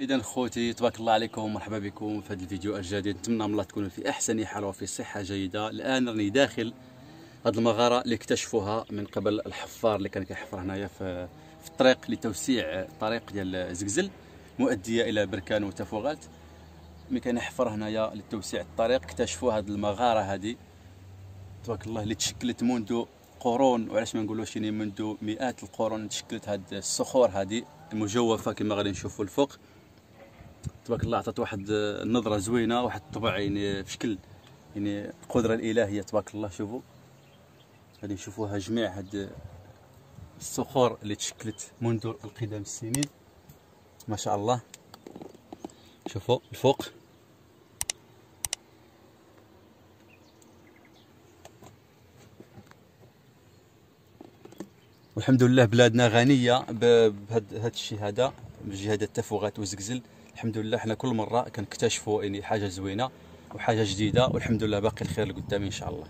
إذا خوتي تبارك الله عليكم مرحبا بكم في هذا الفيديو الجديد. نتمنى من الله تكونوا في أحسن حال وفي صحة جيدة. الآن راني داخل هذه المغارة اللي اكتشفوها من قبل الحفار اللي كان كيحفر هنايا في في الطريق لتوسيع الطريق ديال زقزل مؤدية إلى بركان وتفوغات ملي كان يحفر هنايا لتوسيع الطريق اكتشفوا هذه المغارة هذه. تبارك الله اللي تشكلت منذ قرون وعلاش ما نقولوش يعني منذ مئات القرون تشكلت هذه الصخور هذه المجوفة كما غادي نشوفوا الفوق. تبارك الله عطات واحد النظره زوينة واحد الطبع يعني في شكل يعني القدرة الإلهية تبارك الله شوفوا. غادي نشوفوها جميع هاد الصخور اللي تشكلت منذ القدم السنين. ما شاء الله. شوفوا الفوق. والحمد لله بلادنا غنية بهذا الشيء هذا بجهه التفوغات وزقزل الحمد لله حنا كل مرة كنكتشفوا يعني حاجة زوينة وحاجة جديدة والحمد لله باقي الخير لقدام إن شاء الله.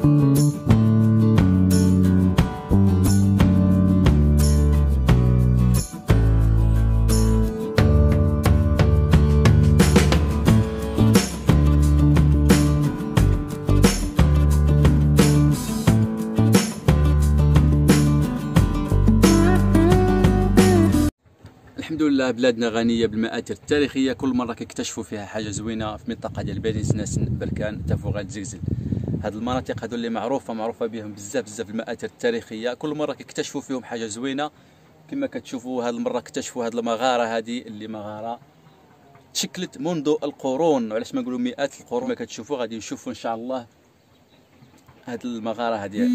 الحمد لله بلادنا غنية بالمآثر التاريخية كل مرة كيكتشفوا فيها حاجة زوينة في منطقة ديال بني سناسن بركان تفوغات زلزل هاد المناطق هادو اللي معروفة معروفة بهم بزاف بزاف المآثر التاريخية. كل مرة كيكتشفوا فيهم حاجة زوينة كما كتشوفوا هاد المرة اكتشفوا هاد المغارة هذه اللي مغارة تشكلت منذ القرون. وعلاش ما نقولوا مئات القرون؟ ما كتشوفوا غادي نشوفوا إن شاء الله هاد المغارة هذه